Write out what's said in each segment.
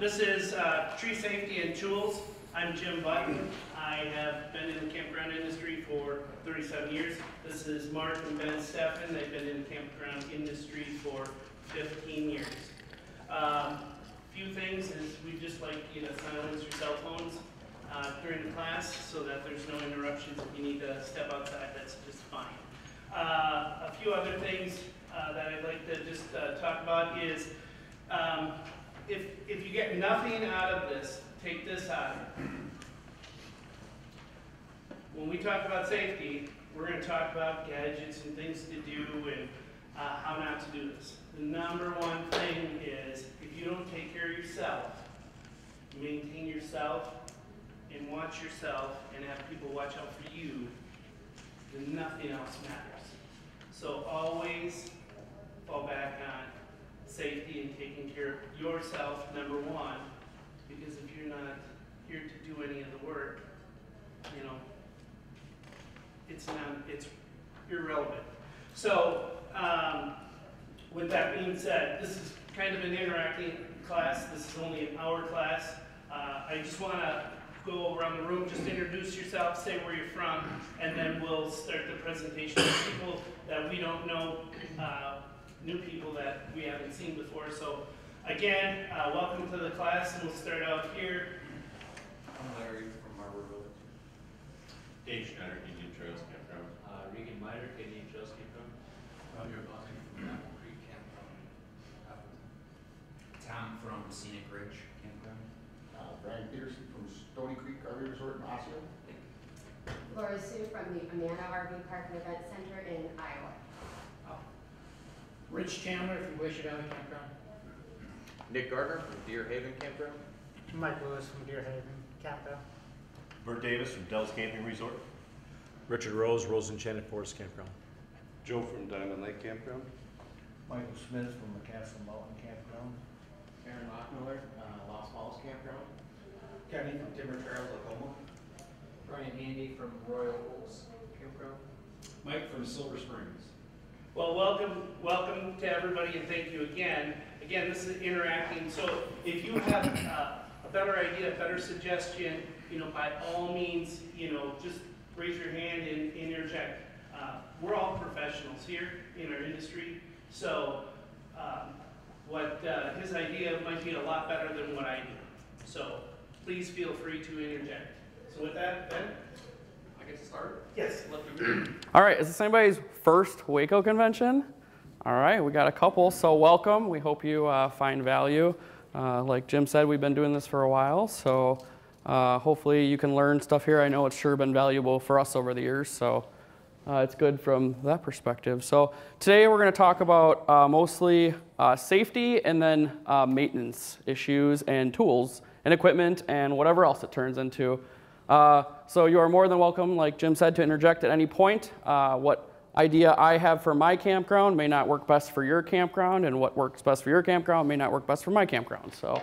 this is uh, Tree Safety and Tools. I'm Jim Button. I have been in the campground industry for 37 years. This is Mark and Ben Steffen. They've been in the campground industry for 15 years. Um, Few things is we'd just like you to silence your cell phones uh, during the class so that there's no interruptions. If you need to step outside, that's just fine. Uh, A few other things uh, that I'd like to just uh, talk about is um, if, if you get nothing out of this, take this out. When we talk about safety, we're gonna talk about gadgets and things to do and uh, how not to do this. The number one thing is, if you don't take care of yourself, maintain yourself, and watch yourself, and have people watch out for you, then nothing else matters. So always fall back on safety and taking care of yourself, number one, because if you're not here to do any of the work, you know, it's not, it's irrelevant. So, um, with that being said, this is kind of an interacting class. This is only an hour class. Uh, I just want to go around the room, just introduce yourself, say where you're from, and then we'll start the presentation. with People that we don't know, uh, new people that we haven't seen before. So again, uh, welcome to the class, and we'll start out here. I'm Larry from Marberville. Dave Schneider, Indian Trails Campground. Uh, Regan Miter, Indian Trails Campground. Roger Buckley from Apple Creek Campground. Tom from Scenic Ridge Campground. Uh, Brian Peterson from Stony Creek RV Resort in Osseo. Laura Sue from the Amana RV Park and Event Center in Iowa. Rich Chandler from Glacier Valley Campground. Nick Gardner from Deer Haven Campground. Mike Lewis from Deer Haven Campground. Bert Davis from Dell's Camping Resort. Richard Rose, Rose Enchanted Forest Campground. Joe from Diamond Lake Campground. Michael Smith from the Castle Mountain Campground. Aaron Lockmiller, uh, Lost Falls Campground. Kenny from Timber Trails, Oklahoma. Brian Handy from Royal Oaks Campground. Mike from Silver Springs. Well, welcome, welcome to everybody, and thank you again. Again, this is interacting, so if you have uh, a better idea, a better suggestion, you know, by all means, you know, just raise your hand and interject. Uh, We're all professionals here in our industry, so um, what, uh, his idea might be a lot better than what I do. So please feel free to interject. So with that, Ben? I get to start? Yes. All right, is this anybody's first Waco convention? All right, we got a couple, so welcome. We hope you uh, find value. Uh, like Jim said, we've been doing this for a while, so uh, hopefully you can learn stuff here. I know it's sure been valuable for us over the years, so uh, it's good from that perspective. So today we're going to talk about uh, mostly uh, safety and then uh, maintenance issues and tools and equipment and whatever else it turns into. Uh, so you are more than welcome, like Jim said, to interject at any point. Uh, what idea I have for my campground may not work best for your campground, and what works best for your campground may not work best for my campground. So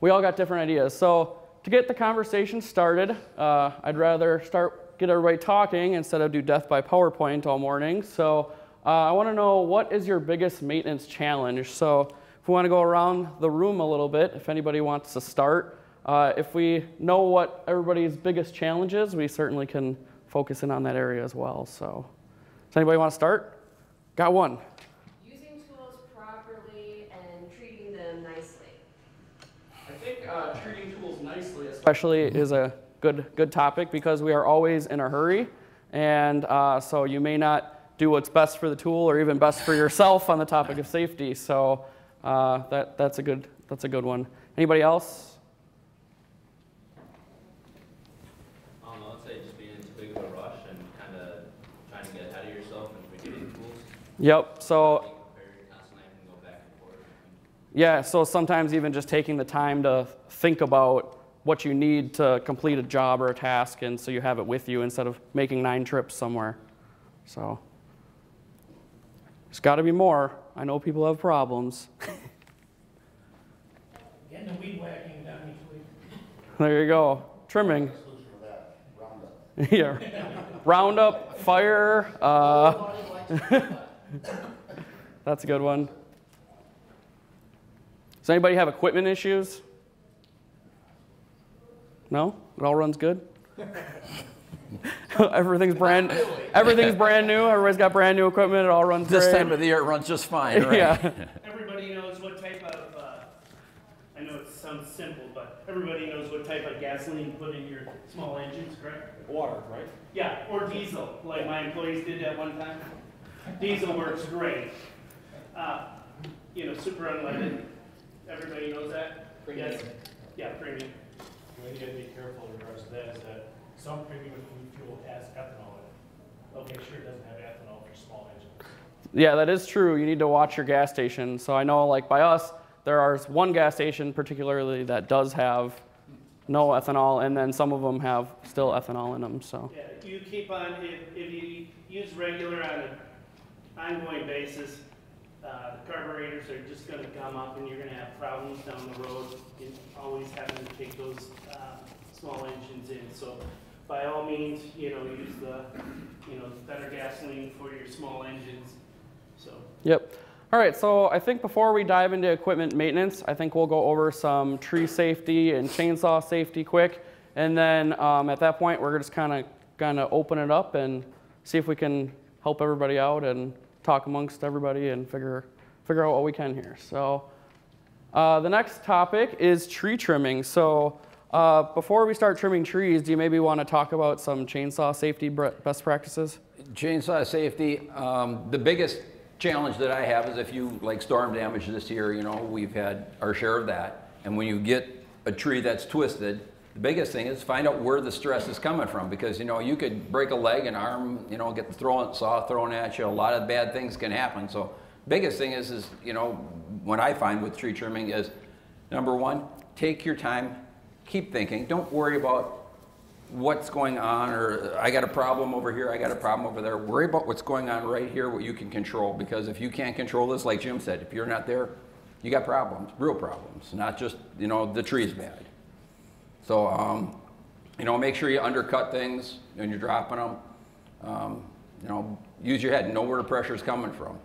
we all got different ideas. So to get the conversation started, uh, I'd rather start get everybody talking instead of do death by PowerPoint all morning. So uh, I want to know what is your biggest maintenance challenge. So if we want to go around the room a little bit, if anybody wants to start, uh, if we know what everybody's biggest challenge is, we certainly can focus in on that area as well. So does anybody want to start? Got one. Using tools properly and treating them nicely. I think uh, treating tools nicely, especially, is a good good topic because we are always in a hurry, and uh, so you may not do what's best for the tool or even best for yourself on the topic of safety. So uh, that that's a good that's a good one. Anybody else? I don't know, I'd say just being in too big of a rush and kind of trying to get ahead of yourself and forgetting tools. Yep. So Being prepared, constantly having to go back and forth. yeah. So sometimes even just taking the time to think about what you need to complete a job or a task, and so you have it with you instead of making nine trips somewhere. So there's got to be more. I know people have problems. Getting the weed whacking done each week. There you go. Trimming. Solution for that, Roundup. yeah. Roundup, fire. Uh, that's a good one. Does anybody have equipment issues? No? It all runs good? everything's brand everything's brand new. Everybody's got brand new equipment. It all runs This great. time of the year it runs just fine, right? yeah. Everybody knows what type of, uh, I know it sounds simple, but everybody knows what type of gasoline to put in your small engines, correct? Water, right? Yeah, or diesel, like my employees did at one time. Diesel works great. Uh, You know, super unleaded, everybody knows that? Yes. Yeah, premium. What you gotta be careful in regards to that is that some premium food fuel has ethanol in it. Okay, sure, it doesn't have ethanol for small engines. Yeah, that is true. You need to watch your gas station. So I know, like by us, there are one gas station particularly that does have no ethanol, and then some of them have still ethanol in them. So Yeah, you keep on, if, if you use regular on an ongoing basis, uh, the carburetors are just gonna gum up and you're gonna have problems down the road in always having to take those, uh, small engines in. So by all means, you know, use the, you know, better gasoline for your small engines, so. Yep. All right, so I think before we dive into equipment maintenance, I think we'll go over some tree safety and chainsaw safety quick. And then um, at that point, we're just kind of kind of open it up and see if we can help everybody out and talk amongst everybody and figure figure out what we can here. So uh, the next topic is tree trimming. So uh, before we start trimming trees, do you maybe want to talk about some chainsaw safety best practices? Chainsaw safety, um, the biggest challenge that I have is if you, like storm damage this year, you know, we've had our share of that. And when you get a tree that's twisted, the biggest thing is find out where the stress is coming from because, you know, you could break a leg, an arm, you know, get the thrown, saw thrown at you. A lot of bad things can happen. So biggest thing is, is, you know, what I find with tree trimming is, number one, take your time, keep thinking. Don't worry about what's going on or I got a problem over here, I got a problem over there. Worry about what's going on right here, what you can control. Because if you can't control this, like Jim said, if you're not there, you got problems, real problems, not just, you know, the tree's bad. So, um, you know, make sure you undercut things when you're dropping them. Um, you know, use your head, know where the pressure is coming from.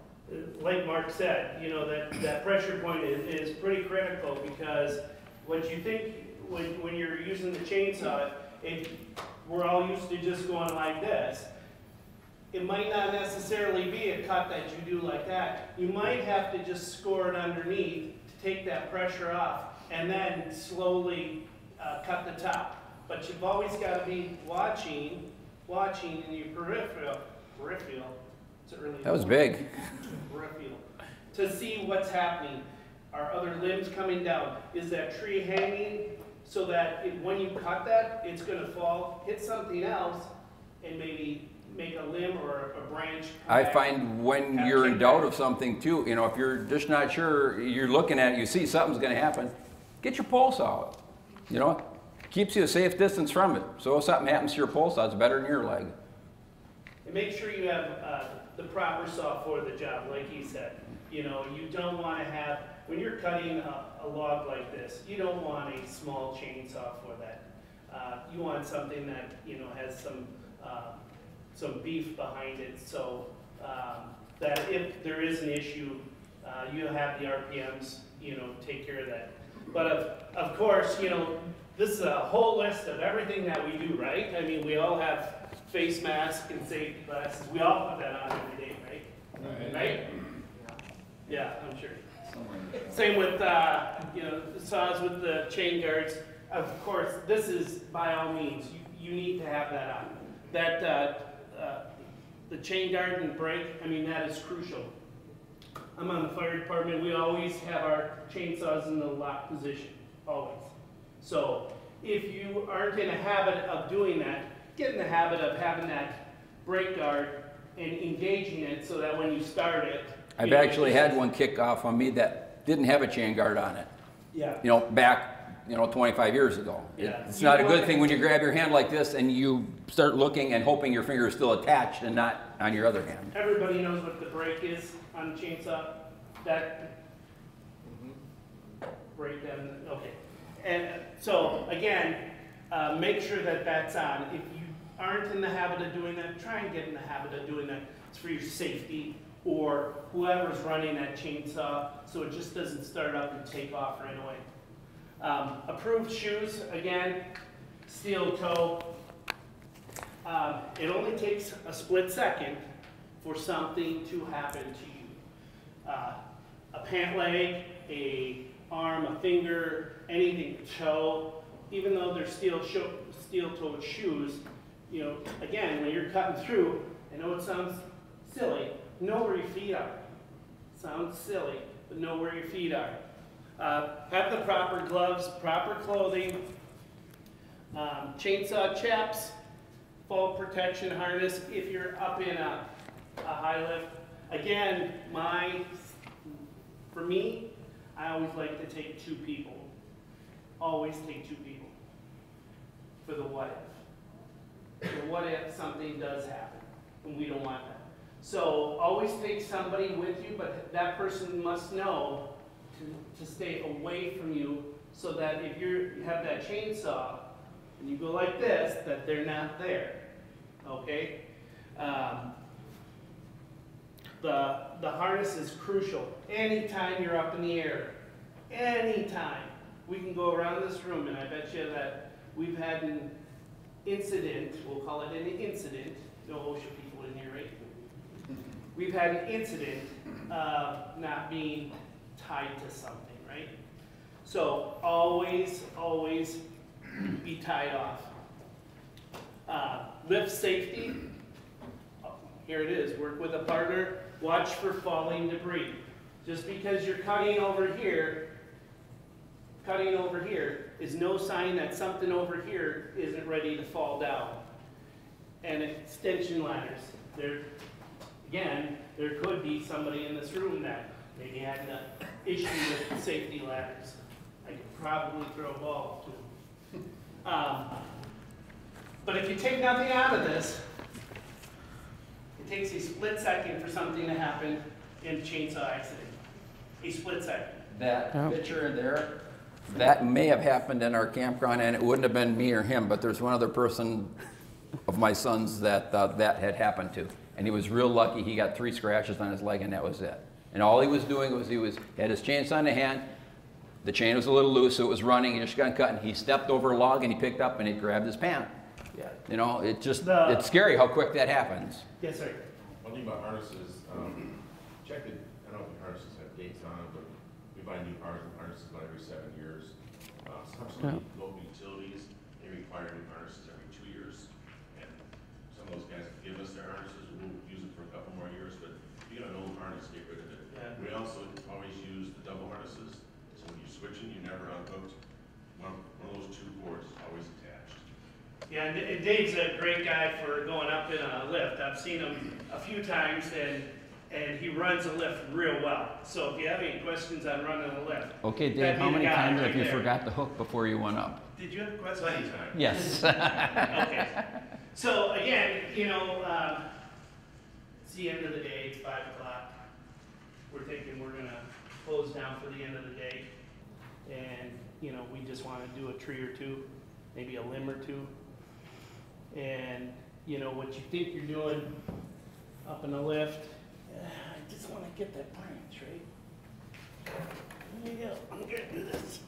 like Mark said, you know, that, that pressure point is, is pretty critical because what you think, when, when you're using the chainsaw, if we're all used to just going like this, it might not necessarily be a cut that you do like that. You might have to just score it underneath to take that pressure off and then slowly uh, cut the top. But you've always got to be watching, watching in your peripheral, peripheral, is it really? That was big. peripheral, to see what's happening. Are other limbs coming down? Is that tree hanging so that it- when you cut that, it's gonna fall, hit something else, and maybe make a limb or a branch? I find when you're in doubt of something too, you know, if you're just not sure, you're looking at it, you see something's gonna happen, get your pole saw out. You know, keeps you a safe distance from it. So if something happens to your pole saw out, it's better than your leg. And make sure you have uh, the proper saw for the job, like he said. You know, you don't want to have, when you're cutting a, a log like this, you don't want a small chainsaw for that. Uh, You want something that, you know, has some, uh, some beef behind it, so um, that if there is an issue, uh, you have the RPMs, you know, take care of that. But of, of course, you know, this is a whole list of everything that we do, right? I mean, we all have face masks and safety glasses, we all put that on every day, right? Right? Yeah, I'm sure. Same with, uh, you know, the saws with the chain guards. Of course, this is by all means, you, you need to have that on. That, uh, uh, the chain guard and brake, I mean, that is crucial. I'm on the fire department, we always have our chainsaws in the lock position, always. So if you aren't in a habit of doing that, get in the habit of having that brake guard and engaging it so that when you start it. I've actually had one kick off on me that didn't have a chain guard on it. Yeah. You know, back, you know, 25 years ago. Yeah. It's You not a good thing when you grab your hand like this and you start looking and hoping your finger is still attached and not on your other hand. Everybody knows what the brake is on the chainsaw? That? Brake down, okay. And so, again, uh, make sure that that's on. If you aren't in the habit of doing that, try and get in the habit of doing that. It's for your safety or whoever's running that chainsaw, so it just doesn't start up and take off right away. Um, approved shoes, again, steel toe. Um, it only takes a split second for something to happen to you. Uh, a pant leg, a arm, a finger, anything, toe, even though they're steel steel-toed shoes, you know, again, when you're cutting through, I know it sounds silly, know where your feet are. Sounds silly, but know where your feet are. Uh, have the proper gloves, proper clothing, um, chainsaw chaps, fall protection harness if you're up in a, a high lift. Again, my, for me, I always like to take two people. Always take two people for the what if. What if something does happen and we don't want that. So always take somebody with you, but that person must know to, to stay away from you so that if you have that chainsaw and you go like this, that they're not there. Okay? Um, the, the harness is crucial. Anytime you're up in the air, anytime, we can go around this room and I bet you that we've had an incident, we'll call it an incident, no OSHA people in here, right? We've had an incident of not being tied to something, right? So always, always be tied off. Uh, lift safety, oh, here it is, work with a partner, watch for falling debris. Just because you're cutting over here, cutting over here, is no sign that something over here isn't ready to fall down. And extension ladders, there, again, there could be somebody in this room that maybe had an issue with safety ladders. I could probably throw a ball to them. Um, but if you take nothing out of this, takes a split second for something to happen in a chainsaw accident. A split second. That Yeah. picture there, that may have happened in our campground, and it wouldn't have been me or him, but there's one other person of my son's that uh, that had happened to. And he was real lucky, he got three scratches on his leg and that was it. And all he was doing was he was, had his chainsaw in the hand, the chain was a little loose, so it was running, he just got cut, and he stepped over a log and he picked up and he grabbed his pant. Yeah. You know, it just, The- it's scary how quick that happens. Yes, sir. One thing about harnesses, um, check it, I don't know if harnesses have dates on them, but we buy new harnesses about every seven years. Uh, some some of the local utilities, they require new harnesses every two years. And some of those guys give us their harnesses, we'll use it for a couple more years, but if you got an old harness, get rid of it. Yeah. We also always use the double harnesses, so when you're switching, you never unhooked. One, one of those two cords is always attached. Yeah, and Dave's a great guy for going up in a lift. I've seen him a few times and, and he runs a lift real well. So if you have any questions on running a lift, Okay, That'd Dave, how many times right have you there. forgot the hook before you went up? did you have a question? Plenty of time. Yes. Okay. So again, you know, um, it's the end of the day, it's five o'clock. We're thinking we're gonna close down for the end of the day. And, you know, we just wanna do a tree or two, maybe a limb or two. And, you know, what you think you're doing up in the lift, uh, I just wanna get that branch, right? There you go, I'm gonna do this.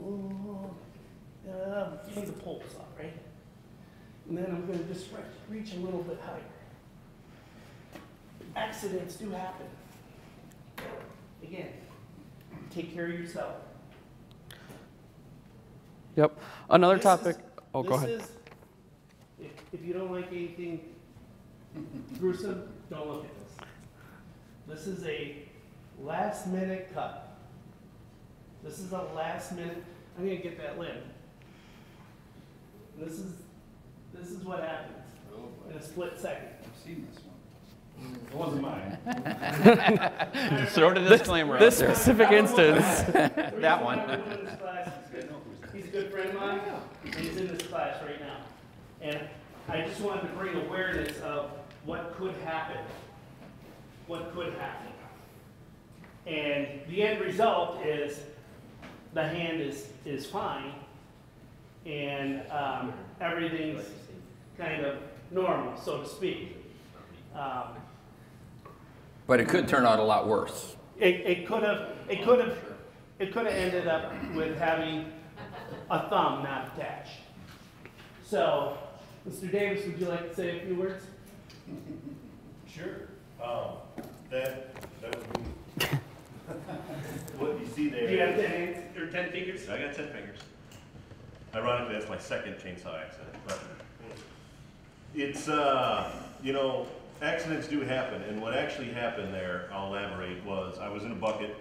Ooh. Uh, give me the poles off, right? And then I'm gonna just reach, reach a little bit higher. Accidents do happen. Again, take care of yourself. Yep. Another This topic. is- oh, go ahead. This is, if, if you don't like anything gruesome, don't look at this. This is a last minute cut. This is a last minute, I'm gonna get that limb. This is, this is what happens oh, in a split second. I've seen this one. It wasn't mine. Throw the disclaimer out This there. specific instance. That one. He's a good friend of mine, and he's in this class right now. And I just wanted to bring awareness of what could happen. What could happen. And the end result is the hand is, is fine, and um, everything's kind of normal, so to speak. Um, But it could turn out a lot worse. It, it could have, it could have, it could have ended up with having a thumb not attached. So, Mr. Davis, would you like to say a few words? Sure. Um, that, that would be, what you see there. Do you have ten hands, or ten fingers? I got ten fingers. Ironically, that's my second chainsaw accident, but it's, uh, you know, accidents do happen, and what actually happened there, I'll elaborate, was I was in a bucket,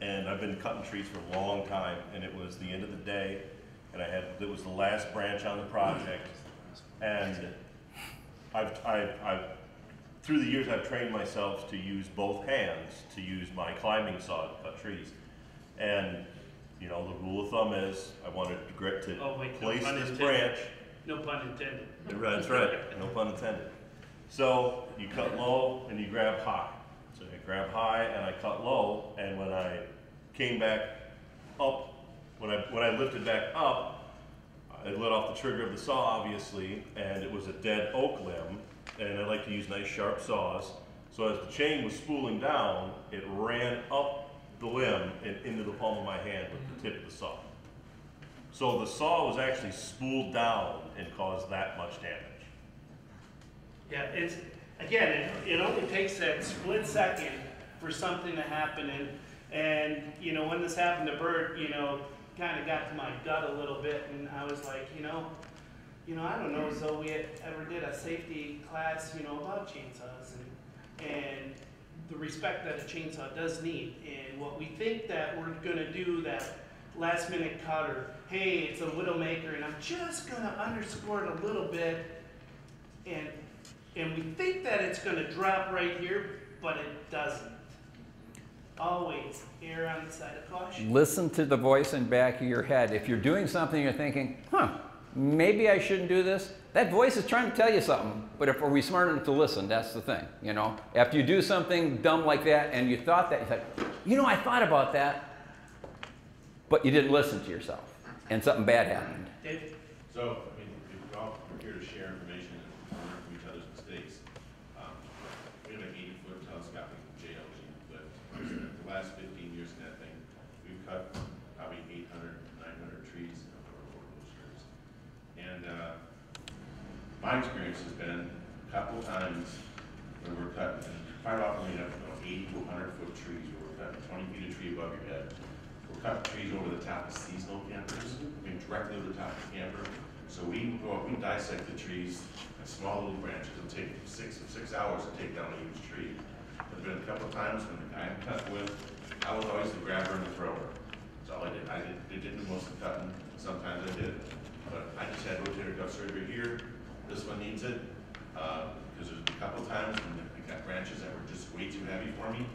and I've been cutting trees for a long time, and it was the end of the day, and I had, it was the last branch on the project, and I've, I've, I've, through the years, I've trained myself to use both hands to use my climbing saw to cut trees. And, you know, the rule of thumb is, I wanted to grit to Oh, wait, no place pun this intended. branch. No pun intended. That's right, no pun intended. So you cut low and you grab high. So I grab high and I cut low, and when I came back up, when I, when I lifted back up, I let off the trigger of the saw, obviously, and it was a dead oak limb, and I like to use nice sharp saws. So as the chain was spooling down, it ran up the limb and into the palm of my hand with the tip of the saw. So the saw was actually spooled down and caused that much damage. Yeah, it's, again, it, it only takes that split second for something to happen and, and, you know, when this happened to Bert, you know, kinda got to my gut a little bit and I was like, you know, you know, I don't know though we ever did a safety class, you know, about chainsaws and, and the respect that a chainsaw does need. And what we think that we're gonna do, that last minute cut or, hey, it's a widowmaker and I'm just gonna underscore it a little bit and and we think that it's gonna drop right here, but it doesn't. Always err on the side of caution. Listen to the voice in back of your head. If you're doing something you're thinking, huh, maybe I shouldn't do this, that voice is trying to tell you something. But if are we smart enough to listen? That's the thing, you know? After you do something dumb like that and you thought that, you thought, you know, I thought about that, but you didn't listen to yourself and something bad happened. Dave? So, I mean, if we're all, we're here to share information and learn from each other's mistakes. Um, We have an eighty-foot telescopic JLG lift. The last fifteen years in that thing, we've cut probably 800, 900 trees over those years. And, uh, my experience has been a couple times when we're cutting, quite often we have, you know, eighty to hundred foot trees, where we're cutting twenty feet of tree above your head. We're cutting trees over the top of seasonal campers, I mean, directly over the top of the camper. So we go up, we dissect the trees, in small little branches, it'll take six, six hours to take down a huge tree. There's been a couple times when the guy I'm cut with, I was always the grabber and the thrower. That's all I did, I did, I did the most of cutting, sometimes I did, but I just had rotator cuff surgery here, this one needs it, uh, because there's a couple times when I got branches that were just way too heavy for me,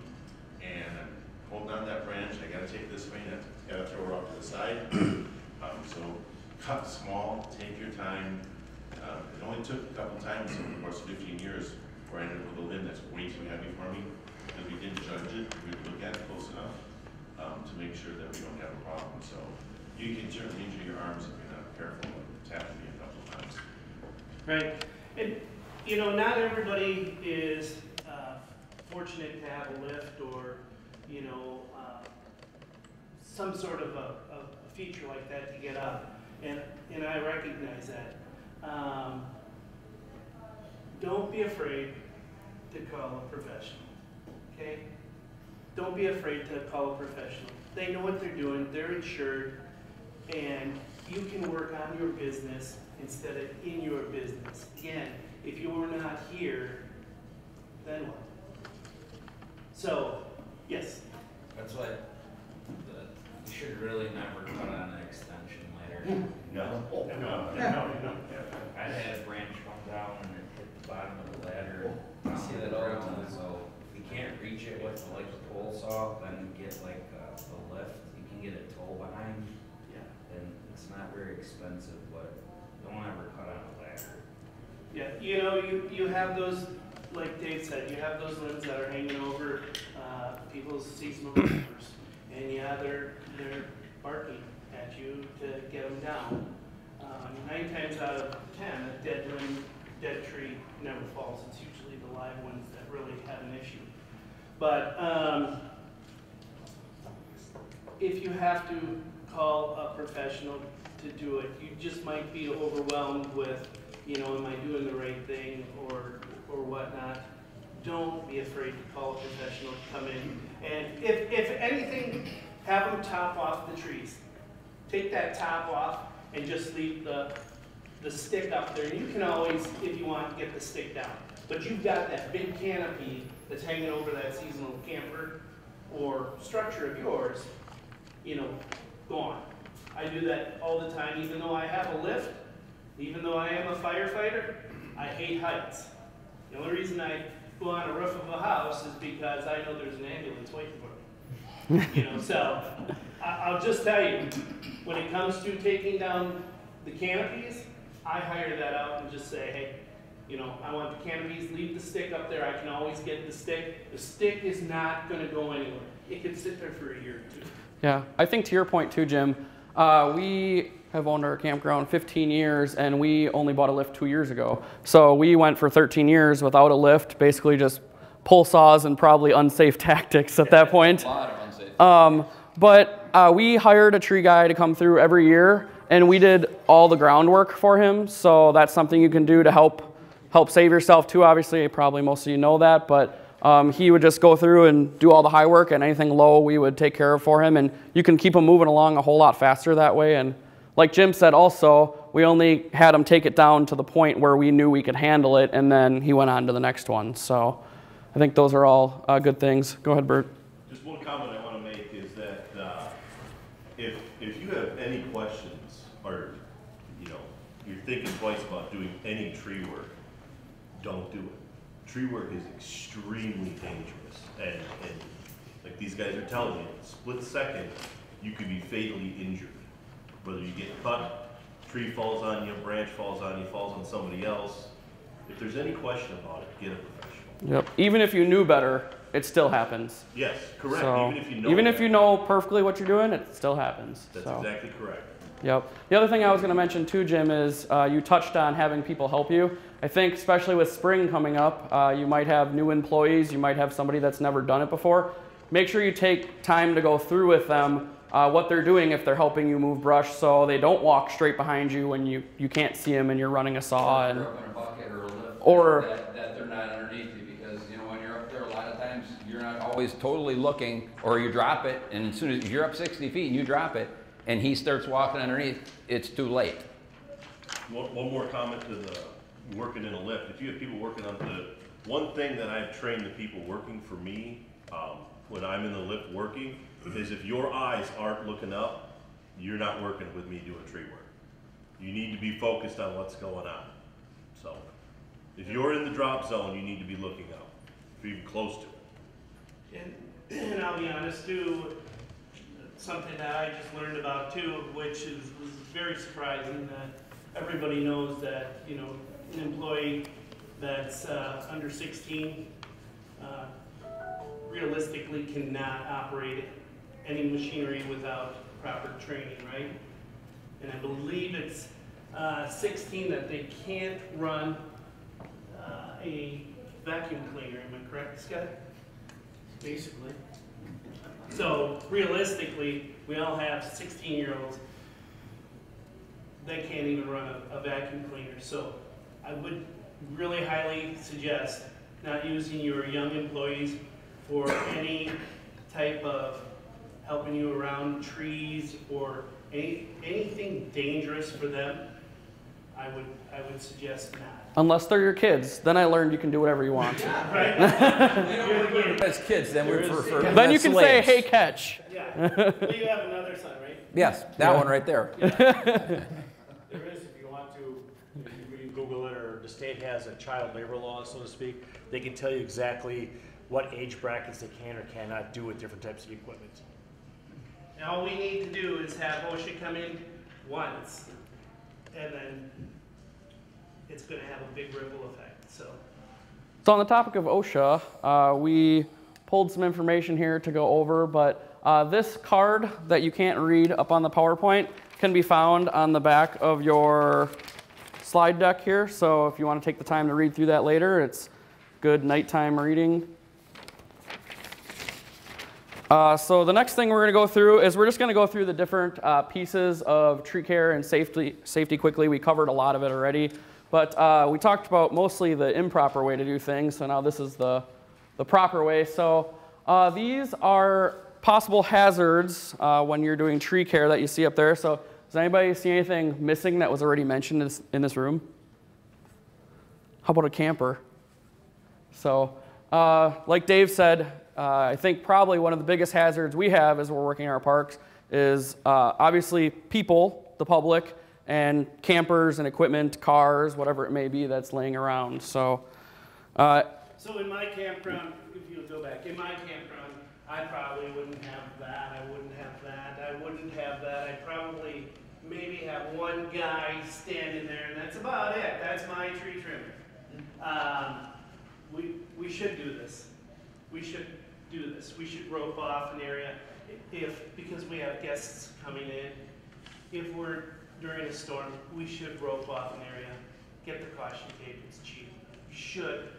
and I'm holding on that branch, I gotta take this way, and I gotta throw her off to the side. Um, so, cut small, take your time, uh, it only took a couple times in the course of fifteen years where I ended up with a limb that's way too heavy for me, because we didn't judge it, we didn't look at it close enough, um, to make sure that we don't have a problem, so you can certainly injure your arms if you're not careful, it's happened to me a couple of times. Right, and, you know, not everybody is, uh, fortunate to have a lift or, you know, uh, some sort of a, a feature like that to get up, and, and I recognize that. Um, don't be afraid to call a professional, okay? Don't be afraid to call a professional. They know what they're doing, they're insured, and you can work on your business instead of in your business. Again, if you're not here, then what? So, yes, That's why, uh, the, you should really never cut on an extension ladder. Hmm. No. no, no, no. I had a branch come down and it hit the bottom of the ladder. I see that all the time, so if you can't reach it with like a pole saw, then get like uh, a, a lift, you can get a tow behind. Yeah. And it's not very expensive, but don't ever cut on a ladder. Yeah, you know, you, you have those, like Dave said, you have those limbs that are hanging over, uh, people's seasonal campers. And yeah, they're, they're barking at you to get them down. Um, nine times out of ten, a dead limb, dead tree never falls. It's usually the live ones that really have an issue. But, um, if you have to call a professional to do it, you just might be overwhelmed with, you know, am I doing the right thing or, or whatnot. Don't be afraid to call a professional to come in. And if, if anything, have them top off the trees. Take that top off and just leave the, the stick up there. You can always, if you want, get the stick down. But you've got that big canopy that's hanging over that seasonal camper or structure of yours, you know, gone. I do that all the time, even though I have a lift, even though I am a firefighter, I hate heights. The only reason I go on a roof of a house is because I know there's an ambulance waiting for me. You know, so, I'll just tell you, when it comes to taking down the canopies, I hire that out and just say, hey, you know, I want the canopies, leave the stick up there, I can always get the stick. The stick is not gonna go anywhere. It could sit there for a year or two. Yeah, I think to your point too, Jim, uh, we have owned our campground 15 years and we only bought a lift two years ago. So we went for 13 years without a lift, basically just pole saws and probably unsafe tactics at that point. A lot of unsafe. Um, but uh, we hired a tree guy to come through every year and we did all the groundwork for him. So that's something you can do to help help save yourself too. Obviously, probably most of you know that, but um, he would just go through and do all the high work, and anything low we would take care of for him. And you can keep him moving along a whole lot faster that way. And like Jim said, also, we only had him take it down to the point where we knew we could handle it, and then he went on to the next one. So I think those are all uh, good things. Go ahead, Bert. Just one comment I want to make is that uh, if, if you have any questions or, you know, you're thinking twice about doing any tree work, don't do it. Tree work is extremely dangerous and, and like these guys are telling you, split second, you could be fatally injured. Whether you get cut, tree falls on you, branch falls on you, falls on somebody else. If there's any question about it, get a professional. Yep. Even if you knew better, it still happens. Yes, correct, So, even if you know. even if you know perfectly what you're doing, it still happens. That's so. exactly correct. Yep. The other thing I was going to mention too, Jim, is uh, you touched on having people help you. I think, especially with spring coming up, uh, you might have new employees, you might have somebody that's never done it before. Make sure you take time to go through with them uh, what they're doing if they're helping you move brush so they don't walk straight behind you when you, you can't see them and you're running a saw. And, Or up a bucket or a lift. Or- That, that they're not underneath you, because, you know, when you're up there, a lot of times, you're not always totally looking, or you drop it, and as soon as, you're up sixty feet and you drop it, and he starts walking underneath, it's too late. One, one more comment to the working in a lift. If you have people working on the, one thing that I've trained the people working for me, um, when I'm in the lift working, is if your eyes aren't looking up, you're not working with me doing tree work. You need to be focused on what's going on. So, if you're in the drop zone, you need to be looking up, if you're even close to it. And, and I'll be honest too, something that I just learned about too, which is, was very surprising that everybody knows that, you know, an employee that's, uh, under sixteen, uh, realistically cannot operate any machinery without proper training, right? And I believe it's, uh, sixteen that they can't run, uh, a vacuum cleaner, am I correct, Scott? Basically. So realistically, we all have sixteen-year-olds that can't even run a, a vacuum cleaner. So I would really highly suggest not using your young employees for any type of helping you around trees or any, anything dangerous for them. I would, I would suggest not. Unless they're your kids, then I learned you can do whatever you want. Right? You're the kid. As kids, then we prefer. then you can say, hey, catch. Yeah. Well, you have another son, right? Yes, that one right there. There is, if you want to, if you can Google it, or the state has a child labor law, so to speak. They can tell you exactly what age brackets they can or cannot do with different types of equipment. And all we need to do is have OSHA come in once, and then it's gonna have a big ripple effect, so. So on the topic of OSHA, uh, we pulled some information here to go over, but uh, this card that you can't read up on the PowerPoint can be found on the back of your slide deck here. So if you want to take the time to read through that later, it's good nighttime reading. Uh, so the next thing we're going to go through is we're just going to go through the different uh, pieces of tree care and safety, safety quickly. We covered a lot of it already, but uh, we talked about mostly the improper way to do things. So now this is the, the proper way. So uh, these are possible hazards uh, when you're doing tree care that you see up there. So does anybody see anything missing that was already mentioned in this, in this room? How about a camper? So, uh, like Dave said, uh, I think probably one of the biggest hazards we have as we're working our parks is uh, obviously people, the public, and campers and equipment, cars, whatever it may be that's laying around. So, uh, So in my campground, if you go back, in my campground, I probably wouldn't have that, I wouldn't have that, I wouldn't have that, I'd probably maybe have one guy standing there, and that's about it, that's my tree trimmer. Um, we, we should do this, we should do this, we should rope off an area. If, because we have guests coming in, if we're during a storm, we should rope off an area, get the caution tape, it's cheap, you should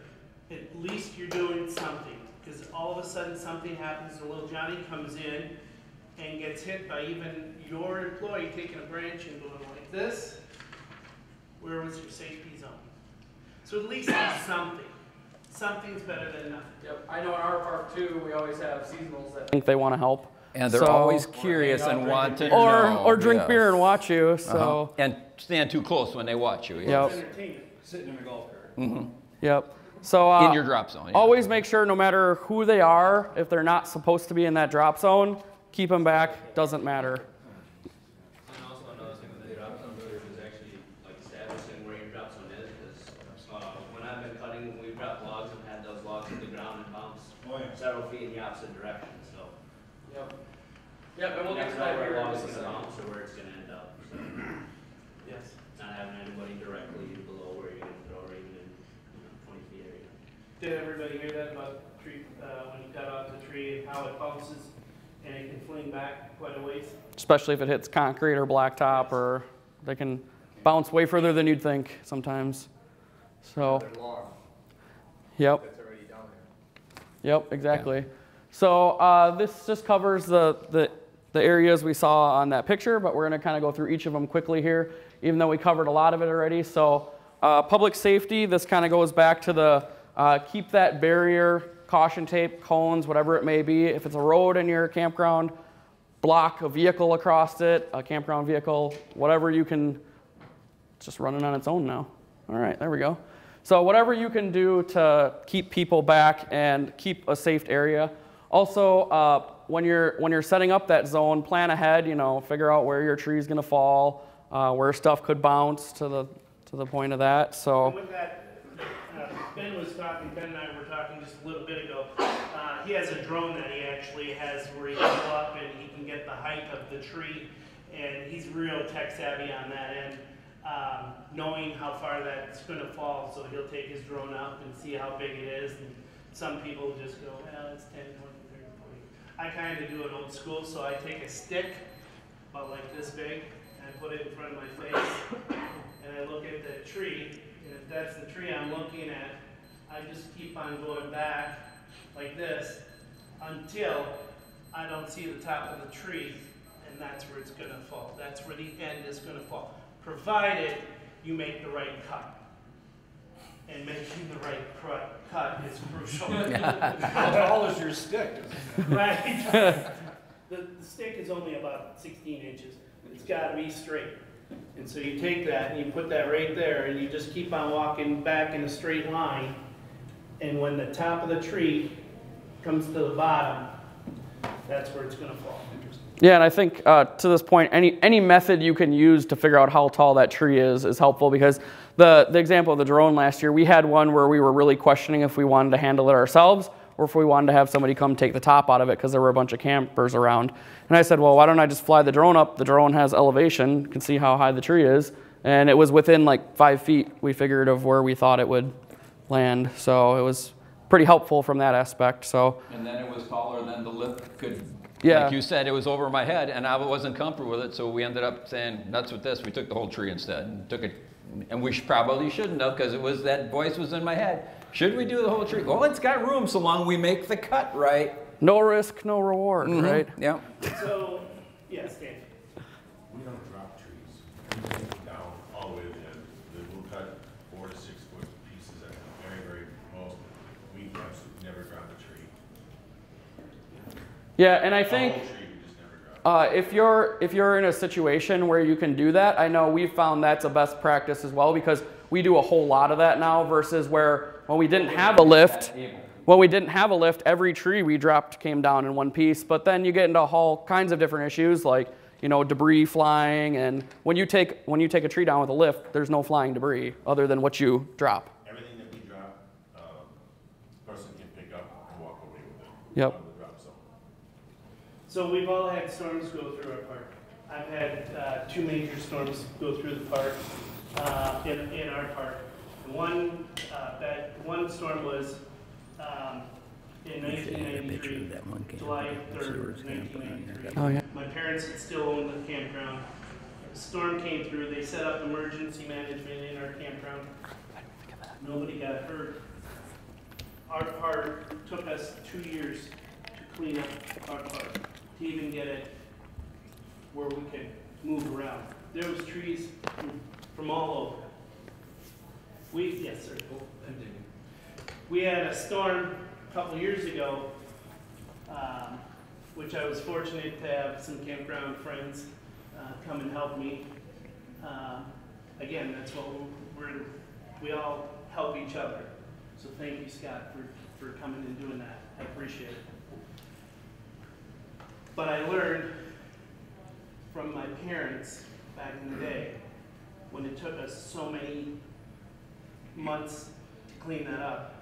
at least you're doing something. Because all of a sudden something happens, and little Johnny comes in and gets hit by even your employee taking a branch and going like this. Where was your safety zone? So at least do something. Something's better than nothing. Yep, I know in our park too, we always have seasonals that think they want to help. And they're So- always curious and want to Or, know. or drink yes. beer and watch you. Uh-huh. So, And stand too close when they watch you. Yep. yes. Entertainment. Sitting in a golf cart. Mhm. yep. So uh, In your drop zone. yeah. always make sure, no matter who they are, if they're not supposed to be in that drop zone, keep them back. Doesn't matter. And also another thing with the drop zone too, is actually like establishing where your drop zone is, because, uh, when I've been cutting, we've dropped logs and had those logs hit the ground and bounce Oh, yeah. several feet in the opposite direction, so. Yep. Yep, and we'll get to that where here in logs just a second. bounce or where it's gonna end up, so. Yes. Not having anybody directly below where you're gonna throw or even in, you know, twenty feet area. Did everybody hear that about tree, uh, when you cut off the tree and how it bounces and it can fling back quite a ways? Especially if it hits concrete or blacktop, or they can bounce way further than you'd think sometimes. So, yep. That's already down there. Yep, exactly. So uh, this just covers the, the, the areas we saw on that picture, but we're going to kind of go through each of them quickly here, even though we covered a lot of it already. So uh, public safety, this kind of goes back to the uh, keep that barrier, caution tape, cones, whatever it may be. If it's a road in your campground, block a vehicle across it, a campground vehicle, whatever you can it's just running on its own now. All right, there we go. So whatever you can do to keep people back and keep a safe area. Also, uh, when you're when you're setting up that zone, plan ahead. You know, figure out where your tree's going to fall, uh, where stuff could bounce to the to the point of that. So. And with that, uh, Ben was talking, Ben and I were talking just a little bit ago. Uh, he has a drone that he actually has where he can go up and he can get the height of the tree. And he's real tech savvy on that end, um, knowing how far that's gonna fall. So he'll take his drone up and see how big it is. And some people just go, well, it's 10, 20, 30, 40. I kinda do it old school, so I take a stick, about like this big, and I put it in front of my face and I look at the tree, and if that's the tree I'm looking at, I just keep on going back like this until I don't see the top of the tree, and that's where it's gonna fall. That's where the end is gonna fall, provided you make the right cut. And making the right cru- cut is crucial. How tall is your stick? Right. The, the stick is only about sixteen inches. It's gotta be straight. And so you take that and you put that right there and you just keep on walking back in a straight line. And when the top of the tree comes to the bottom, that's where it's gonna fall. Yeah, and I think uh, to this point, any any method you can use to figure out how tall that tree is is helpful because the the example of the drone last year, we had one where we were really questioning if we wanted to handle it ourselves or if we wanted to have somebody come take the top out of it because there were a bunch of campers around. And I said, well, why don't I just fly the drone up? The drone has elevation, you can see how high the tree is, and it was within like five feet. We figured of where we thought it would land, so it was pretty helpful from that aspect. So And then it was taller than the lift could, Yeah. like you said, it was over my head, and I wasn't comfortable with it, so we ended up saying, nuts with this, we took the whole tree instead, and took it, and we probably shouldn't have, because it was, that voice was in my head. Should we do the whole tree? Well, it's got room so long we make the cut right. No risk, no reward, Mhm, right? Yeah. So, yes, Dan. We don't drop trees. We take them down all the way to the end. Then we'll cut four to six foot pieces at the very, very most. We absolutely never drop a tree. Yeah, and I think. whole tree, we just never drop. Uh, if you're if you're in a situation where you can do that, I know we've found that's a best practice as well because we do a whole lot of that now versus where when we didn't have a lift, when we didn't have a lift, every tree we dropped came down in one piece. But then you get into all kinds of different issues like you know debris flying, and when you take when you take a tree down with a lift, there's no flying debris other than what you drop. Everything that we drop, um, person can pick up and walk away with it. Yep. out of the drop zone. So we've all had storms go through our park. I've had uh, two major storms go through the park, uh, in, in our park. One, uh, that, one storm was um, in 1993, July 3rd, 1993. Oh yeah. My parents had still owned the campground. A storm came through, they set up emergency management in our campground. Nobody got hurt. Our park took us two years to clean up our park, to even get it where we could move around. There was trees from- all over. We, yes, sir. We had a storm a couple years ago, um, which I was fortunate to have some campground friends uh, come and help me. Um, Again, that's what we're, we're- we all help each other. So thank you, Scott, for, for coming and doing that. I appreciate it. But I learned from my parents back in the day, when it took us so many months to clean that up,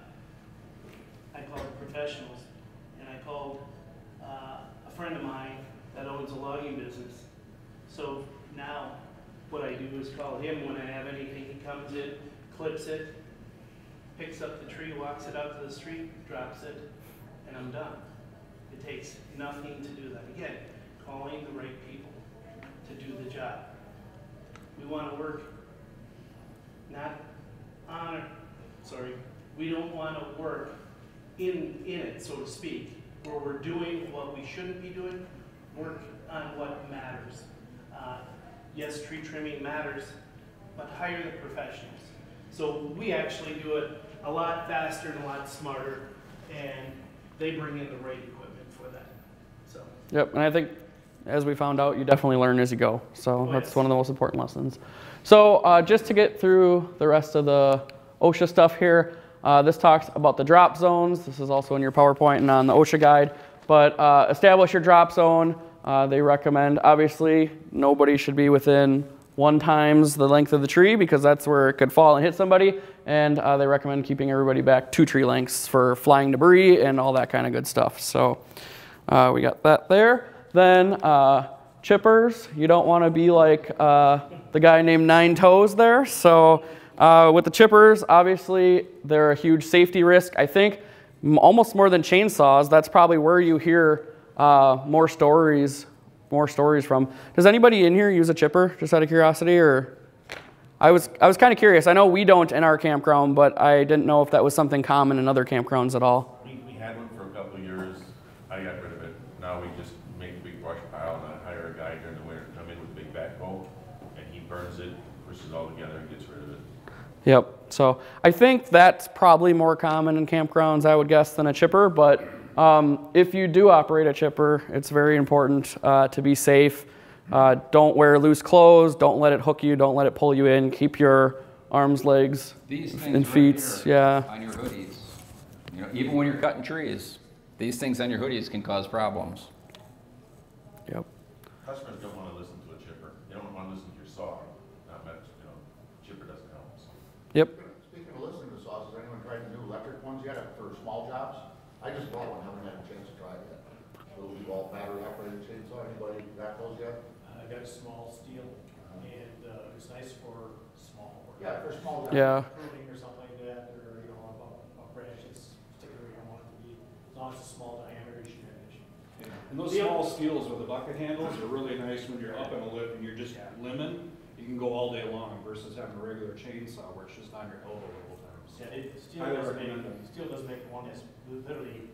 I called professionals, and I called uh, a friend of mine that owns a logging business. So now, what I do is call him when I have anything, he comes in, clips it, picks up the tree, walks it out to the street, drops it, and I'm done. It takes nothing to do that. Again, calling the right people to do the job. We want to work, not on, sorry, we don't want to work in, in it, so to speak, where we're doing what we shouldn't be doing, work on what matters. Uh, Yes, tree trimming matters, but hire the professionals. So we actually do it a lot faster and a lot smarter, and they bring in the right equipment for that, so. Yep, and I think as we found out, you definitely learn as you go. So Oh, that's yes. one of the most important lessons. So uh, just to get through the rest of the OSHA stuff here, uh, this talks about the drop zones. This is also in your PowerPoint and on the OSHA guide. But uh, establish your drop zone. Uh, they recommend, obviously, nobody should be within one times the length of the tree because that's where it could fall and hit somebody. And uh, they recommend keeping everybody back two tree lengths for flying debris and all that kind of good stuff. So uh, we got that there. Then uh, chippers, you don't want to be like uh, the guy named Nine Toes there. So uh, with the chippers, obviously they're a huge safety risk. I think almost more than chainsaws. That's probably where you hear uh, more stories, more stories from. Does anybody in here use a chipper, just out of curiosity, or? I was I was kind of curious. I know we don't in our campground, but I didn't know if that was something common in other campgrounds at all. We, we had one for a couple of years. I got rid of it. Now we just make a big brush pile and I hire a guy during the winter to come in with a big backhoe and he burns it, pushes it all together and gets rid of it. Yep. So I think that's probably more common in campgrounds, I would guess, than a chipper. But um, if you do operate a chipper, it's very important uh, to be safe. Uh, don't wear loose clothes. Don't let it hook you. Don't let it pull you in. Keep your arms, legs, These and feet. right yeah. on your hoodies, you know, even when you're cutting trees, these things on your hoodies can cause problems. Yep. Customers don't wanna listen to a chipper. They don't wanna listen to your saw. Not much, you know, chipper doesn't help. so. Yep. Speaking of listening to saws, has anyone tried the new electric ones yet for small jobs? I just bought one, haven't had a chance to try it yet. Little Evolve battery operated chainsaw, anybody got those yet? I got a small Stihl, and, uh, it's nice for small work. Yeah, for small jobs. Yeah. Pruning or something like that, or, you know, a, a branch that's sticking where you don't want it to be, as long as it's a small diameter, you should manage. And those small Stihls with the bucket handles are really nice when you're up in a lift and you're just limbing. You can go all day long versus having a regular chainsaw where it's just on your elbow the whole time. So Yeah, it, Stihl Highly doesn't make, recommend them. Stihl doesn't make one, it's literally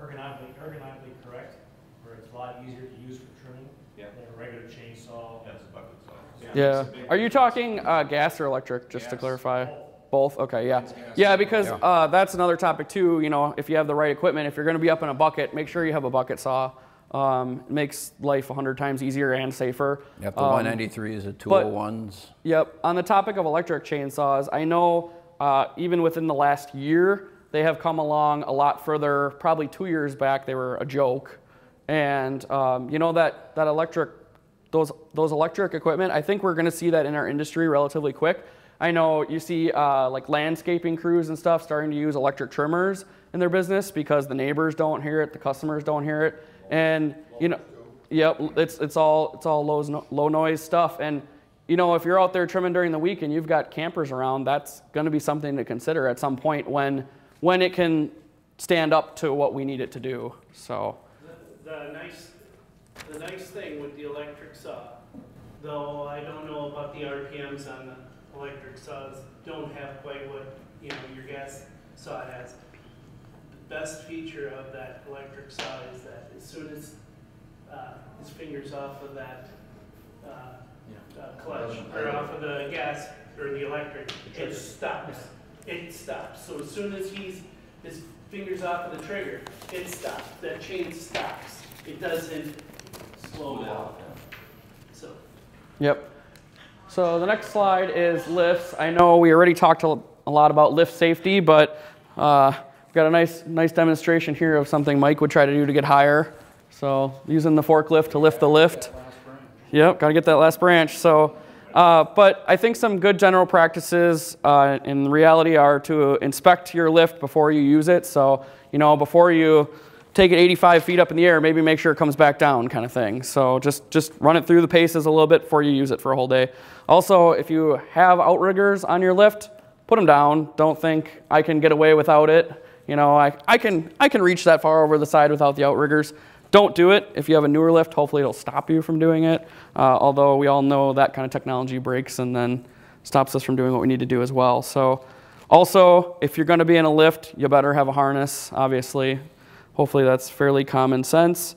ergonomically, ergonomically correct, where it's a lot easier to use for trimming Yeah. than a regular chainsaw. That's a bucket saw. Yeah. it's a big Are you talking uh, gas or electric, just to Gas. clarify? Both. Both? Okay, yeah. Yeah, because uh, that's another topic too. You know, if you have the right equipment, if you're going to be up in a bucket, make sure you have a bucket saw. Um, it makes life a 100 times easier and safer. Yep, the Um, 193s, the 201s. Yep. On the topic of electric chainsaws, I know uh, even within the last year, they have come along a lot further. Probably two years back, they were a joke. And um, you know that that electric, those those electric equipment, I think we're going to see that in our industry relatively quick. I know you see uh, like landscaping crews and stuff starting to use electric trimmers in their business because the neighbors don't hear it, the customers don't hear it, and you know, yep, it's it's all it's all low low noise stuff. And you know, if you're out there trimming during the week and you've got campers around, that's going to be something to consider at some point when when it can stand up to what we need it to do. So. The, the nice, the nice thing with the electric saw, though I don't know about the RPMs on the electric saws, don't have quite what, you know, your gas saw has. The best feature of that electric saw is that as soon as, uh, his finger's off of that, uh, uh, clutch, or off of the gas, or the electric, it stops. It stops. So as soon as he's, his finger's off of the trigger, it stops. That chain stops. It doesn't slow down. So, Yep. So the next slide is lifts. I know we already talked a a lot about lift safety, but uh, we've got a nice, nice demonstration here of something Mike would try to do to get higher. So using the forklift to lift the lift. Yep, got to get that last branch. So, uh, but I think some good general practices uh, in reality are to inspect your lift before you use it. So, you know, before you take it 85 feet up in the air, maybe make sure it comes back down, kind of thing. So just just run it through the paces a little bit before you use it for a whole day. Also, if you have outriggers on your lift, put them down. Don't think I can get away without it. You know, I, I can I can reach that far over the side without the outriggers. Don't do it. If you have a newer lift, hopefully it'll stop you from doing it. Uh, although we all know that kind of technology breaks and then stops us from doing what we need to do as well. So also, if you're going to be in a lift, you better have a harness, obviously. Hopefully that's fairly common sense.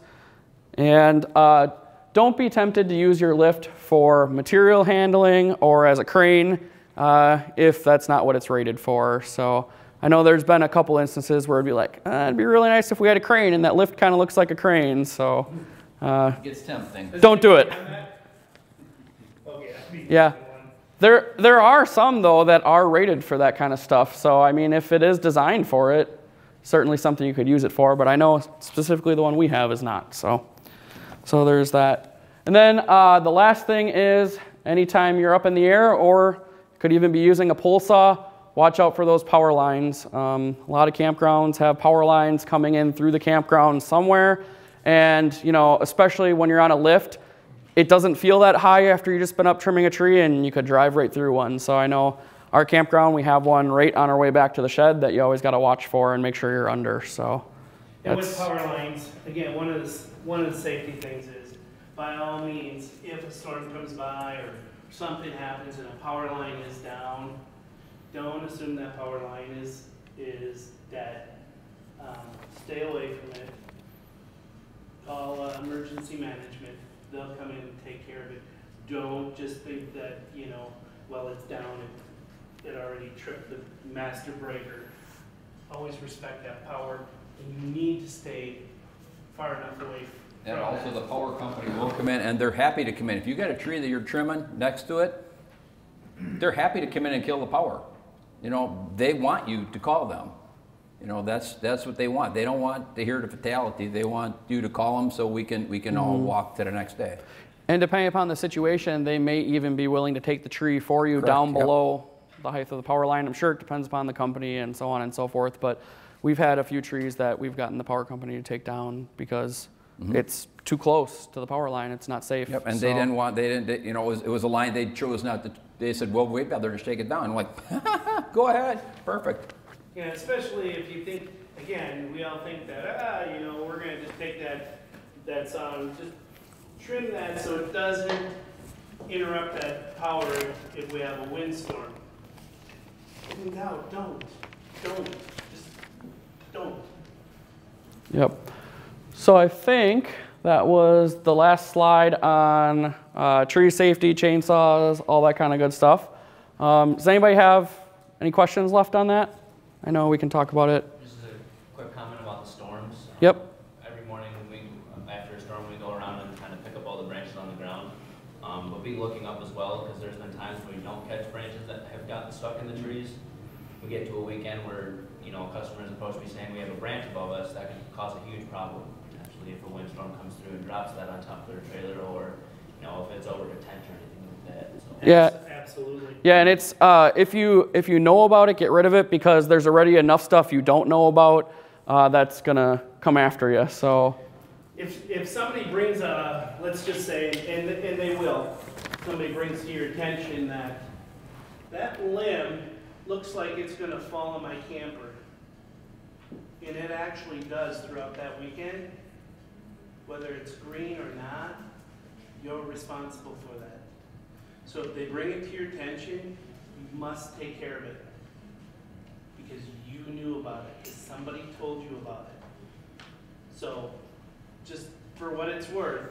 And uh, don't be tempted to use your lift for material handling or as a crane uh, if that's not what it's rated for. So I know there's been a couple instances where it'd be like, uh, it'd be really nice if we had a crane and that lift kind of looks like a crane. So uh, Gets tempting. don't do it. yeah. me Yeah. one. There, there are some though that are rated for that kind of stuff. So I mean, if it is designed for it, certainly something you could use it for. But I know specifically the one we have is not. So, so there's that. And then uh, the last thing is, anytime you're up in the air or could even be using a pole saw, watch out for those power lines. Um, a lot of campgrounds have power lines coming in through the campground somewhere, and you know, especially when you're on a lift it doesn't feel that high after you just been up trimming a tree and you could drive right through one. So I know our campground, we have one right on our way back to the shed that you always got to watch for and make sure you're under. So And with power lines, again, one of the, one of the safety things is, by all means, if a storm comes by or something happens and a power line is down, don't assume that power line is, is dead. Um, stay away from it. Call uh, emergency management, they'll come in and take care of it. Don't just think that, you know, well, it's down, it, it already tripped the master breaker. Always respect that power, and you need to stay far enough away from And also the power company will come in and they're happy to come in. If you got a tree that you're trimming next to it, they're happy to come in and kill the power. You know, they want you to call them. You know, that's, that's what they want. They don't want to hear the fatality. They want you to call them so we can, we can all Mhm. walk to the next day. and depending upon the situation, they may even be willing to take the tree for you Correct, down yep. below the height of the power line. I'm sure it depends upon the company and so on and so forth. But we've had a few trees that we've gotten the power company to take down because Mhm. it's too close to the power line. It's not safe. Yep, and they didn't want, they didn't, they- you know, it was, it was a line they chose not to, they said, well, we'd rather just take it down. I'm like, go ahead, perfect. Yeah, especially if you think, again, we all think that, ah, you know, we're gonna just take that, that saw, just trim that so it doesn't interrupt that power if- if we have a windstorm. In doubt, don't, don't, just don't. Yep. So I think that was the last slide on uh, tree safety, chainsaws, all that kind of good stuff. Um, does anybody have any questions left on that? I know we can talk about it. Just a quick comment about the storms. Um, Yep. Every morning, we, after a storm, we go around and kind of pick up all the branches on the ground. Um, but be looking up as well, because there's been times when we don't catch branches that have gotten stuck in the trees. We get to a weekend where, you know, customers approach me saying we have a branch above us, that can cause a huge problem. Potentially if a windstorm comes through and drops that on top of their trailer, or, you know, if it's over a tent or anything like that, so. Yeah. Absolutely. Yeah, and it's uh, if you if you know about it, get rid of it because there's already enough stuff you don't know about uh, that's gonna come after you. So If, if somebody brings a, let's just say, and, and they will, somebody brings to your attention that that limb looks like it's gonna fall on my camper, and it actually does throughout that weekend, whether it's green or not, you're responsible for that. So if they bring it to your attention, you must take care of it. Because you knew about it, because somebody told you about it. So, just for what it's worth,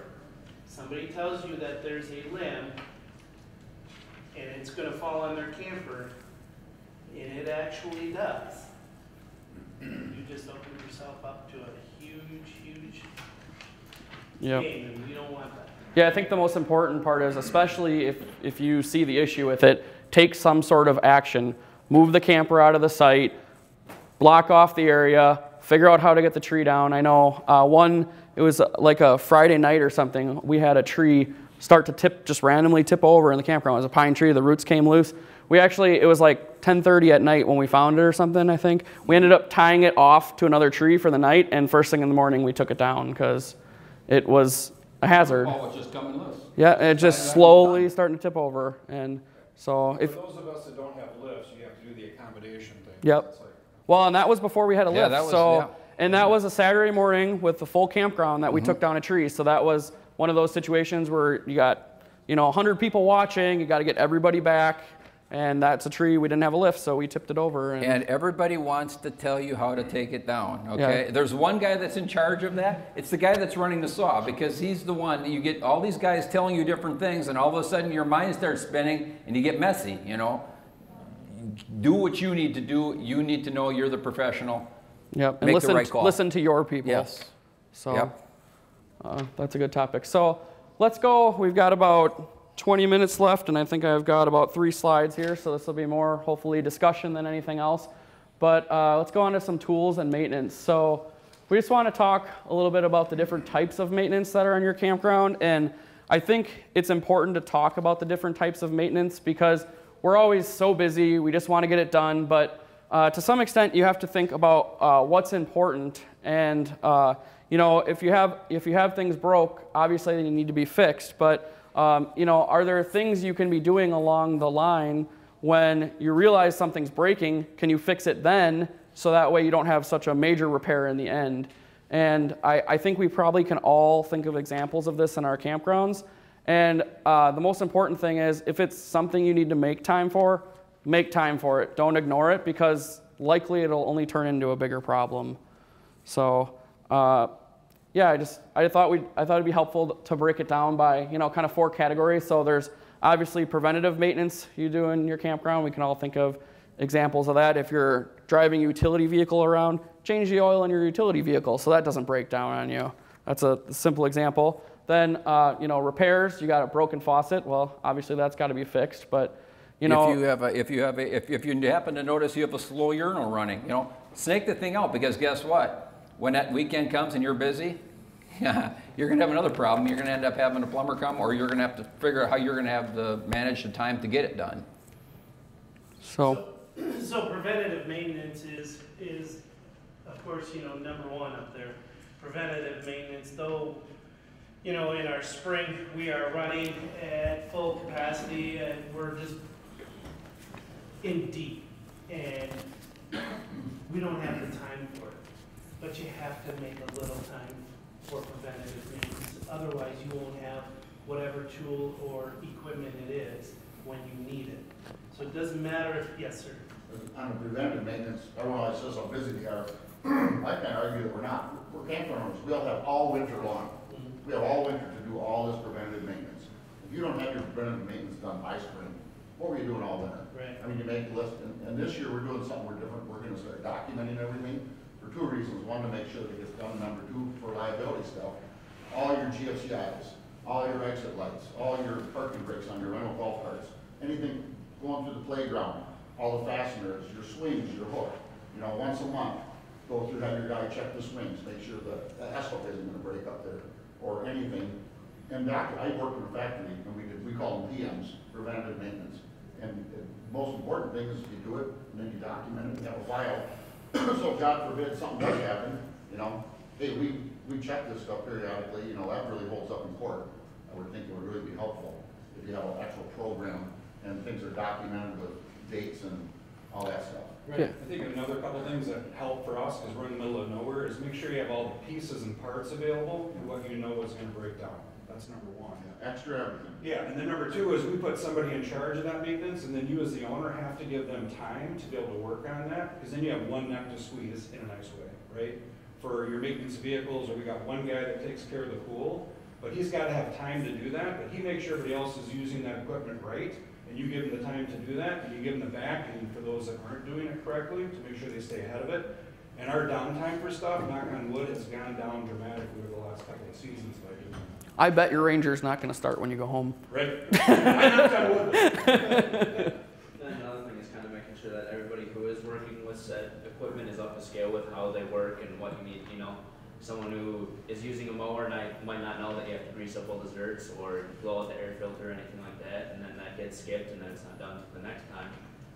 somebody tells you that there's a limb and it's gonna fall on their camper, and it actually does, you just open yourself up to a Yep. game, and we don't want that. yeah, I think the most important part is especially if if you see the issue with it, take some sort of action. Move the camper out of the site. Block off the area. Figure out how to get the tree down. I know uh, one. It was uh, like a Friday night or something. We had a tree start to tip, just randomly tip over in the campground. It was a pine tree. The roots came loose. We actually, it was like 10:30 at night when we found it or something. I think we ended up tying it off to another tree for the night, and first thing in the morning we took it down because it was a hazard. Oh, it's just coming loose. Yeah, it just slowly starting to tip over, and so For if those of us that don't have lifts, you have to do the accommodation thing. Yep. Like- well, and that was before we had a Yeah, lift. that was- so yeah. and that was a Saturday morning with the full campground that we mm-hmm. took down a tree. So that was one of those situations where you got you know 100 people watching. You got to get everybody back, and that's a tree we didn't have a lift, so we tipped it over. And, And everybody wants to tell you how to take it down, okay? There's one guy that's in charge of that. It's the guy that's running the saw because he's the one, you get all these guys telling you different things and all of a sudden your mind starts spinning and you get messy, you know? Do what you need to do. You need to know you're the professional. yep, and make the listen right call. listen to your people. Yes. So Yep. uh, that's a good topic. So let's go. We've got about 20 minutes left, and I think I've got about three slides here. So this will be more, hopefully, discussion than anything else. But uh, let's go on to some tools and maintenance. So we just want to talk a little bit about the different types of maintenance that are on your campground. And I think it's important to talk about the different types of maintenance because we're always so busy. We just want to get it done. But uh, to some extent, you have to think about uh, what's important. And uh, you know, if you have if you have things broke, obviously they need to be fixed. But um, you know, are there things you can be doing along the line when you realize something's breaking? Can you fix it then, so that way you don't have such a major repair in the end? And I, I think we probably can all think of examples of this in our campgrounds. And uh, the most important thing is if it's something you need to make time for, make time for it. Don't ignore it because likely it'll only turn into a bigger problem. So, uh, yeah, I just I thought we I thought it'd be helpful to break it down by you know kind of four categories. So there's obviously preventative maintenance you do in your campground. We can all think of examples of that. If you're driving a utility vehicle around, change the oil in your utility vehicle so that doesn't break down on you. That's a simple example. Then uh, you know repairs. You got a broken faucet. Well, obviously that's got to be fixed, but you know if you have a, if you have a, if, if you happen to notice you have a slow urinal running, you know, snake the thing out because guess what? When that weekend comes and you're busy, you're gonna have another problem. You're gonna end up having a plumber come, or you're gonna have to figure out how you're gonna have the manage the time to get it done. so So preventative maintenance is, is, of course, you know, number one up there. Preventative maintenance, though, you know, in our spring, we are running at full capacity and we're just in deep. And we don't have the time for it. But you have to make a little time for preventative maintenance. Otherwise, you won't have whatever tool or equipment it is when you need it. So it doesn't matter if, yes, sir. On the preventive maintenance, everyone says how busy they are. I can't argue that we're not. We're campground owners, we all have all winter long. Mm-hmm. We have all winter to do all this preventative maintenance. If you don't have your preventative maintenance done by spring, what were you doing all winter? Right. I mean, you make a list, and, and this year we're doing something we're different, we're gonna start documenting everything two reasons. One, to make sure that it gets done, number two, for liability stuff. All your GFCIs, all your exit lights, all your parking brakes on your rental golf carts, anything going through the playground, all the fasteners, your swings, your hook. You know, once a month, go through, have your guy check the swings, make sure the, the asphalt isn't gonna break up there, or anything. And doc, I worked in a factory, and we did, we call them PMs, preventative maintenance. And the most important thing is you do it, and then you document it, you have a file. So God forbid something does happen, you know, hey, we, we check this stuff periodically, you know, that really holds up in court. I would think it would really be helpful if you have an actual program and things are documented with dates and all that stuff. Right, I think another couple things that help for us, because we're in the middle of nowhere, is make sure you have all the pieces and parts available and what you know is gonna break down. That's number one. Yeah, Extra everything. Yeah, and then number two is we put somebody in charge of that maintenance, and then you as the owner have to give them time to be able to work on that, because then you have one neck to squeeze in a nice way, right? For your maintenance vehicles, or we got one guy that takes care of the pool, but he's gotta have time to do that, but he makes sure everybody else is using that equipment right, and you give them the time to do that, and you give them the back, and for those that aren't doing it correctly, to make sure they stay ahead of it. And our downtime for stuff, knock on wood, has gone down dramatically over the last couple of seasons by doing that. I bet your Ranger's not gonna start when you go home. Right? I knocked on wood. Then another thing is kind of making sure that everybody who is working with said equipment is up to scale with how they work and what you need, you know. Someone who is using a mower and I might not know that you have to grease up all the zerks or blow out the air filter or anything like that, and then that gets skipped and then it's not done until the next time,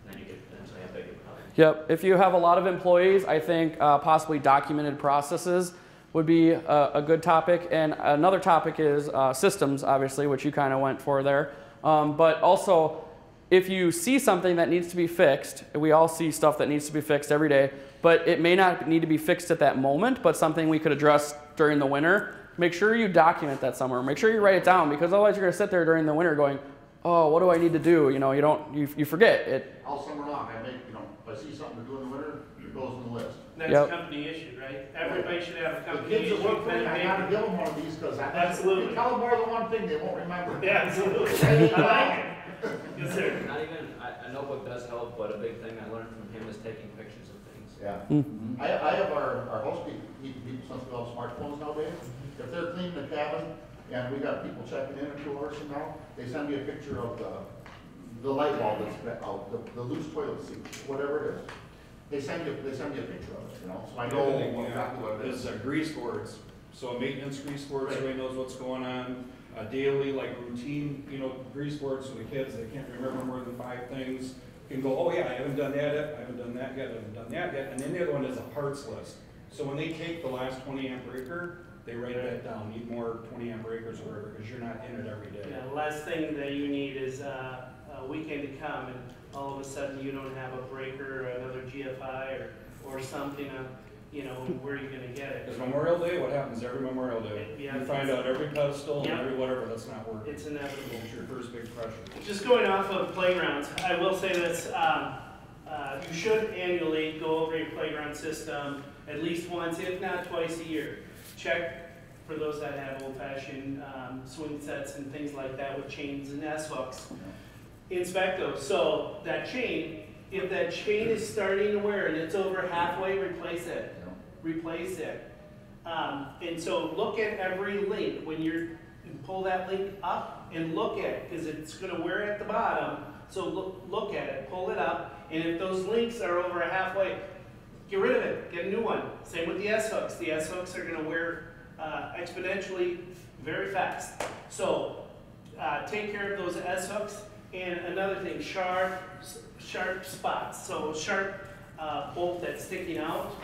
and then you could potentially have bigger problems. Yep, if you have a lot of employees, I think uh, possibly documented processes would be a, a good topic. And another topic is uh, systems, obviously, which you kind of went for there. Um, but also, if you see something that needs to be fixed, we all see stuff that needs to be fixed every day, but it may not need to be fixed at that moment, but something we could address during the winter, make sure you document that somewhere. Make sure you write it down because otherwise you're going to sit there during the winter going, oh, what do I need to do? You know, you don't, you, you forget it. All summer long, I make, you know, if I see something to do in the winter, it goes in the list. That's Yep. a company issue, right? Everybody should have a The company kids issue. that work for me, pen I and gotta paper. give them one of these, cause I. Absolutely. You Tell them more than one thing, they won't remember. Yeah, absolutely. I like it. Yes, sir. Not even, a, a notebook does help, but a big thing I learned from him is taking pictures of things. Yeah. Mm. I, I have our, our host people, people, since we all have smartphones nowadays, if they're cleaning the cabin, and we got people checking in two hours from now, they send me a picture of the, the light bulb that's out, the, the loose toilet seat, whatever it is. They send you, they send me a picture of it, you know, so I know other thing, exactly what it yeah, is. is uh, grease boards. So maintenance grease boards, Right. everybody knows what's going on. Uh, daily, like routine, you know, grease boards for the kids, they can't remember more than five things. Can go, oh yeah, I haven't done that yet, I haven't done that yet, I haven't done that yet. And then the other one is a parts list. So when they take the last twenty amp breaker, they write that down, need more twenty amp breakers or whatever, because you're not in it every day. Yeah, the last thing that you need is uh, a weekend to come and all of a sudden you don't have a breaker or another GFI or, or something, you know, where are you gonna get it? Because Memorial Day, what happens every Memorial Day? Yeah. You find out every pedestal and Yeah. every whatever that's not working. It's inevitable. It's your first big pressure. Just going off of playgrounds, I will say this, um, uh, you should annually go over your playground system at least once, if not twice a year. Check for those that have old-fashioned, um, swing sets and things like that with chains and S hooks. Inspect those, so that chain, if that chain is starting to wear and it's over halfway, replace it. Replace it. Um, and so look at every link when you're, and pull that link up and look at it, because it's gonna wear at the bottom. So look, look at it, pull it up, and if those links are over halfway, get rid of it, get a new one. Same with the S hooks. The S hooks are gonna wear uh, exponentially very fast. So uh, take care of those S hooks. And another thing, sharp, sharp spots. So sharp uh, bolt that's sticking out,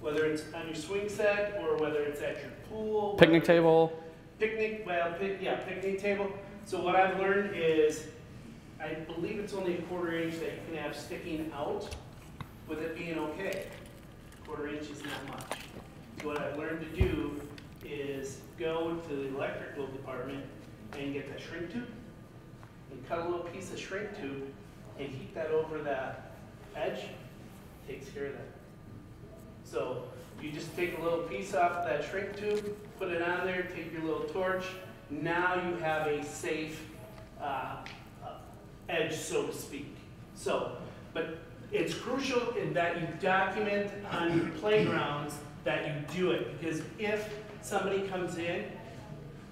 whether it's on your swing set or whether it's at your pool. Picnic table. Picnic, well, pic, yeah, picnic table. So what I've learned is, I believe it's only a quarter inch that you can have sticking out with it being okay. Quarter inch is not much. What I've learned to do is go to the electrical department and get the shrink tube and cut a little piece of shrink tube and heat that over that edge, takes care of that. So you just take a little piece off of that shrink tube, put it on there, take your little torch. Now you have a safe uh, uh, edge, so to speak. So, but it's crucial in that you document on your playgrounds that you do it. Because if somebody comes in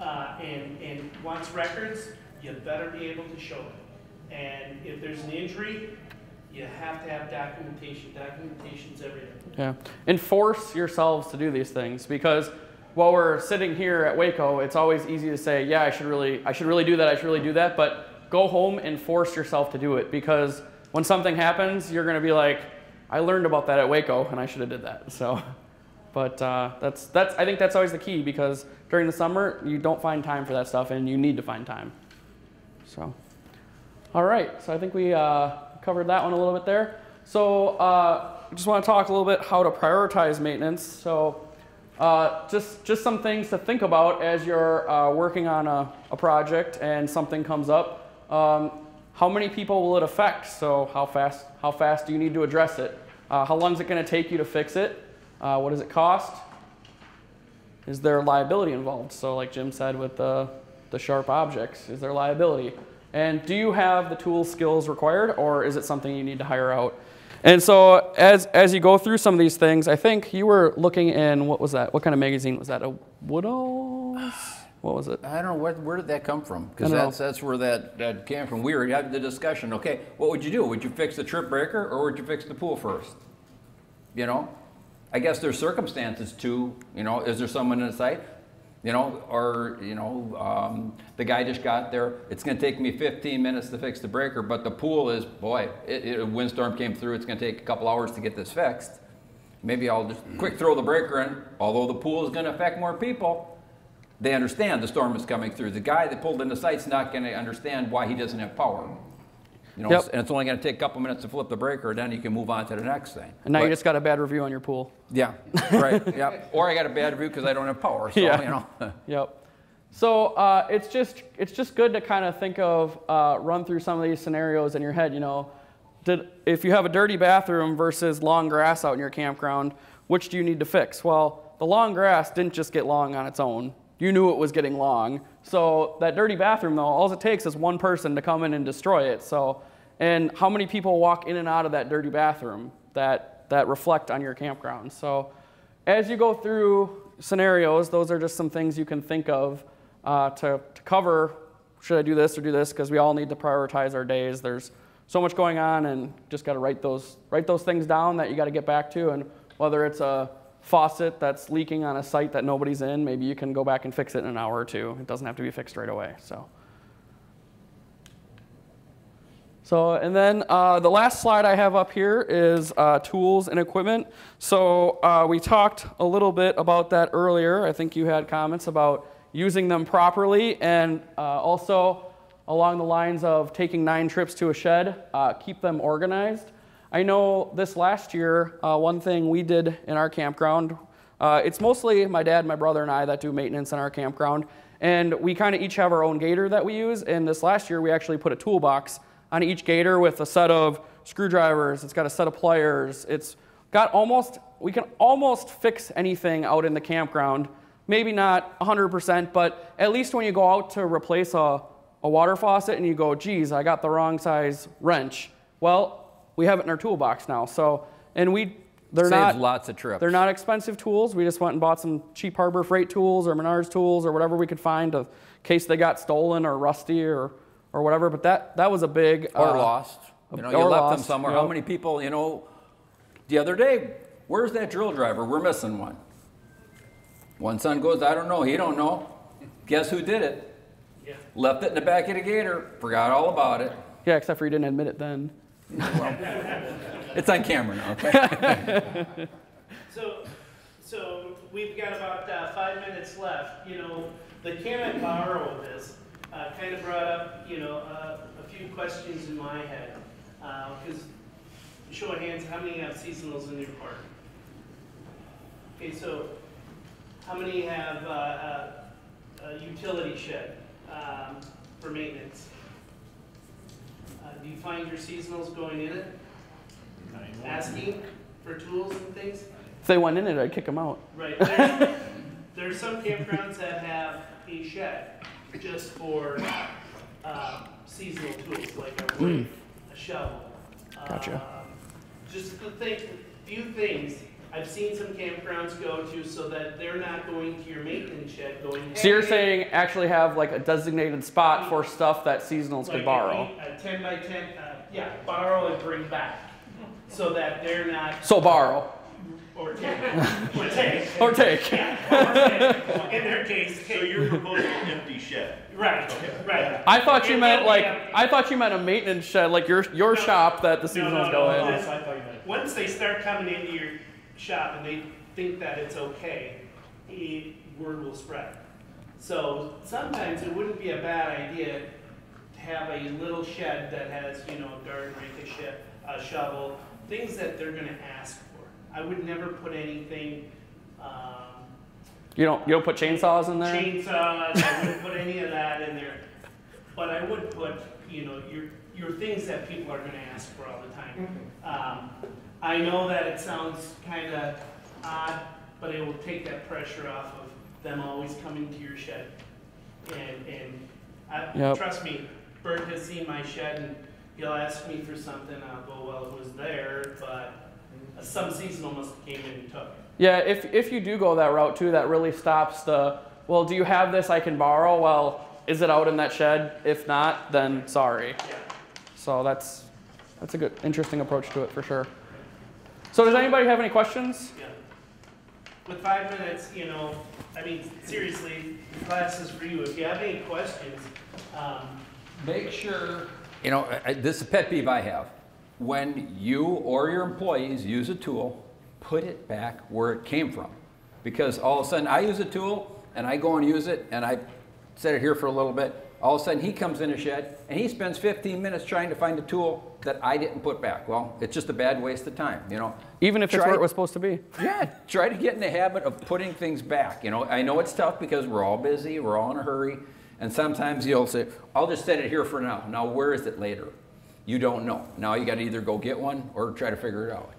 uh, and, and wants records, you better be able to show it. And if there's an injury, you have to have documentation. Documentation's everything. Yeah. Enforce yourselves to do these things because while we're sitting here at Waco, it's always easy to say, yeah, I should really, I should really do that, I should really do that, but go home and force yourself to do it because when something happens, you're going to be like, I learned about that at Waco and I should have did that. So, but uh, that's, that's, I think that's always the key because during the summer, you don't find time for that stuff and you need to find time. So, all right, so I think we uh, covered that one a little bit there. So uh, I just want to talk a little bit how to prioritize maintenance. So uh, just, just some things to think about as you're uh, working on a, a project and something comes up. Um, how many people will it affect? So how fast, how fast do you need to address it? Uh, how long is it going to take you to fix it? Uh, what does it cost? Is there liability involved? So like Jim said with the, the sharp objects, is there liability? And do you have the tool skills required or is it something you need to hire out? And so as, as you go through some of these things, I think you were looking in, what was that? What kind of magazine was that? A Woodall's? What was it? I don't know, where, where did that come from? Because know. that's, that's where that, that came from. We were having the discussion, okay, what would you do? Would you fix the trip breaker or would you fix the pool first? You know? I guess there's circumstances too, you know, is there someone in the site? You know, or, you know, um, the guy just got there, it's gonna take me fifteen minutes to fix the breaker, but the pool is, boy, it, it, a windstorm came through, it's gonna take a couple hours to get this fixed. Maybe I'll just quick throw the breaker in, although the pool is gonna affect more people. They understand the storm is coming through. The guy that pulled in the site's not gonna understand why he doesn't have power. You know, Yep. and it's only gonna take a couple minutes to flip the breaker, then you can move on to the next thing. And now But- you just got a bad review on your pool. Yeah, right, yeah. Or I got a bad review because I don't have power, so, you Yeah. know. Yep. So uh, it's just it's just good to kind of think of uh, run through some of these scenarios in your head. You know, did if you have a dirty bathroom versus long grass out in your campground, which do you need to fix? Well, the long grass didn't just get long on its own. You knew it was getting long. So that dirty bathroom though, all it takes is one person to come in and destroy it. So and how many people walk in and out of that dirty bathroom that that reflect on your campground? So as you go through scenarios, those are just some things you can think of uh, to, to cover should I do this or do this? Because we all need to prioritize our days. There's so much going on, and just got to write those, write those things down that you got to get back to. And whether it's a faucet that's leaking on a site that nobody's in, maybe you can go back and fix it in an hour or two. It doesn't have to be fixed right away. So. So, and then uh, the last slide I have up here is uh, tools and equipment. So uh, we talked a little bit about that earlier. I think you had comments about using them properly and uh, also along the lines of taking nine trips to a shed, uh, keep them organized. I know this last year, uh, one thing we did in our campground, uh, it's mostly my dad, my brother, and I that do maintenance in our campground. And we kind of each have our own gator that we use. And this last year, we actually put a toolbox on each gator with a set of screwdrivers. It's got a set of pliers. It's got almost, we can almost fix anything out in the campground. Maybe not 100%, but at least when you go out to replace a, a water faucet and you go, geez, I got the wrong size wrench. Well, we have it in our toolbox now. So, and we, they're Saves not lots of trips. They're not expensive tools. We just went and bought some cheap Harbor Freight tools or Menards tools or whatever we could find in case they got stolen or rusty or, or whatever. But that, that was a big Or uh, lost. You know, you or left them lost, somewhere. yep. How many people, you know, the other day, where's that drill driver? We're missing one. One son goes, I don't know, he don't know. Guess who did it? Yeah. Left it in the back of the gator, forgot all about it. Yeah, except for you didn't admit it then. It's on camera now, okay? So, so we've got about uh, five minutes left. You know, the can I borrow this uh, kind of brought up, you know, uh, a few questions in my head. Because, show of hands, how many have seasonals in your park? Okay, so how many have uh, uh, a utility shed um, for maintenance? Do you find your seasonals going in it? Asking for tools and things? If they went in it, I'd kick them out. Right, there's, there's some campgrounds that have a shed just for, uh, seasonal tools, like a rake, a shovel. Gotcha. um, Just a, thing, few things I've seen some campgrounds go to so that they're not going to your maintenance shed going. So you're saying actually have like a designated spot for stuff that seasonals like could borrow? A a ten by ten, uh, yeah, borrow and bring back, so that they're not, So borrow or take, or take. or take. Yeah, or take. In their case, So you're proposing an empty shed? Right, right. I thought you meant like empty. I thought you meant a maintenance shed, like your your No. shop that the No, no, seasonals no, go no. in. That's what I thought you meant. Once they start coming into your shop and they think that it's okay, it, word will spread. So sometimes it wouldn't be a bad idea to have a little shed that has, you know, a garden rake, a shed, a shovel, things that they're gonna ask for. I would never put anything, um, You don't you don't put chainsaws in there? chainsaws, I wouldn't put any of that in there. But I would put, you know, your, your things that people are gonna ask for all the time. Um, I know that it sounds kinda odd, but it will take that pressure off of them always coming to your shed. And, and, I, Yep. trust me, Bert has seen my shed and he'll ask me for something, I'll go, well, it was there, but some seasonal must have came in and took it. Yeah, if if you do go that route too, that really stops the well, do you have this I can borrow? Well, is it out in that shed? If not, then sorry. Yeah. So that's that's a good interesting approach to it for sure. So does anybody have any questions? Yeah. With five minutes, you know, I mean, seriously, the class is for you. If you have any questions, um, Make sure. You know, I- I- this is a pet peeve I have. When you or your employees use a tool, put it back where it came from. Because all of a sudden, I use a tool and I go and use it and I set it here for a little bit. All of a sudden, he comes in a shed and he spends 15 minutes trying to find a tool that I didn't put back. Well, it's just a bad waste of time, you know? Even if it's where it was supposed to be. yeah, try to get in the habit of putting things back. You know, I know it's tough because we're all busy, we're all in a hurry, and sometimes you'll say, "I'll just set it here for now." Now, where is it later? You don't know. Now you got to either go get one or try to figure it out.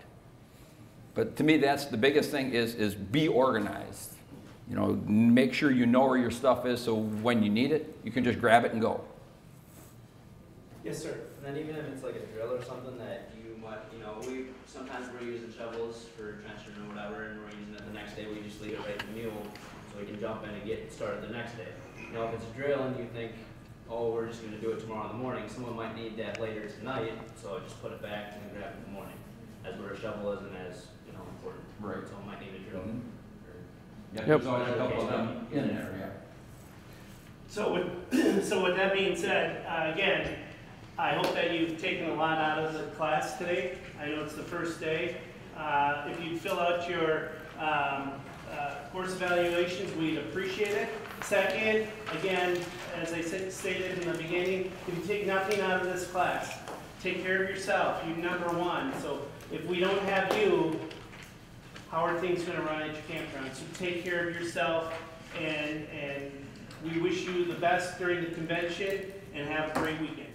But to me, that's the biggest thing is is be organized. You know, make sure you know where your stuff is, so when you need it, you can just grab it and go. Yes, sir. And then even if it's like a drill or something that you might, you know, we, sometimes we're using shovels for trenching or whatever, and we're using it the next day, we just leave it right in the mule, so we can jump in and get started the next day. You know, if it's a drill and you think, oh, we're just gonna do it tomorrow in the morning, someone might need that later tonight, so I just put it back and grab it in the morning. As where a shovel isn't as, you know, important. Right. Someone might need a drill. Mhm. or- Yeah, Yep. there's always a couple of them in there. Yeah. so with, so with that being said, uh, again, I hope that you've taken a lot out of the class today. I know it's the first day. Uh, if you fill out your, um, uh, course evaluations, we'd appreciate it. Second, again, as I said, stated in the beginning, if you take nothing out of this class, take care of yourself, you number one. So if we don't have you, how are things gonna run at your campground? So take care of yourself, and, and we wish you the best during the convention, and have a great weekend.